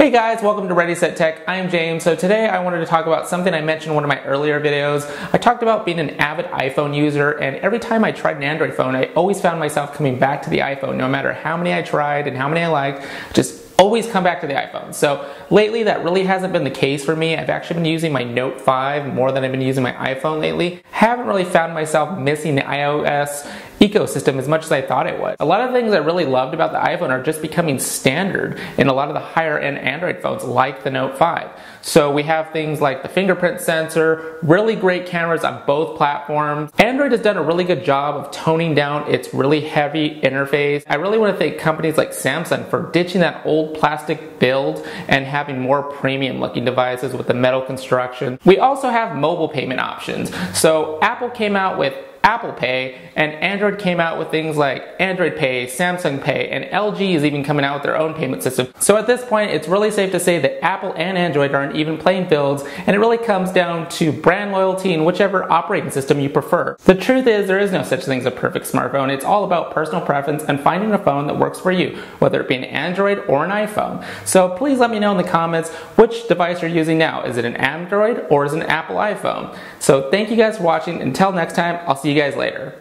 Hey guys, welcome to Ready Set Tech. I'm James. So today I wanted to talk about something I mentioned in one of my earlier videos. I talked about being an avid iPhone user and every time I tried an Android phone, I always found myself coming back to the iPhone no matter how many I tried and how many I liked. Just always come back to the iPhone. So lately that really hasn't been the case for me. I've actually been using my Note 5 more than I've been using my iPhone lately. Haven't really found myself missing the iOS ecosystem as much as I thought it would. A lot of things I really loved about the iPhone are just becoming standard in a lot of the higher end Android phones like the Note 5. So we have things like the fingerprint sensor, really great cameras on both platforms. Android has done a really good job of toning down its really heavy interface. I really want to thank companies like Samsung for ditching that old plastic build and having more premium looking devices with the metal construction. We also have mobile payment options. So Apple came out with Apple Pay, and Android came out with things like Android Pay, Samsung Pay, and LG is even coming out with their own payment system. So at this point, it's really safe to say that Apple and Android are not even playing fields, and it really comes down to brand loyalty and whichever operating system you prefer. The truth is, there is no such thing as a perfect smartphone. It's all about personal preference and finding a phone that works for you, whether it be an Android or an iPhone. So please let me know in the comments which device you're using now. Is it an Android or is it an Apple iPhone? So thank you guys for watching. Until next time, I'll see you guys later.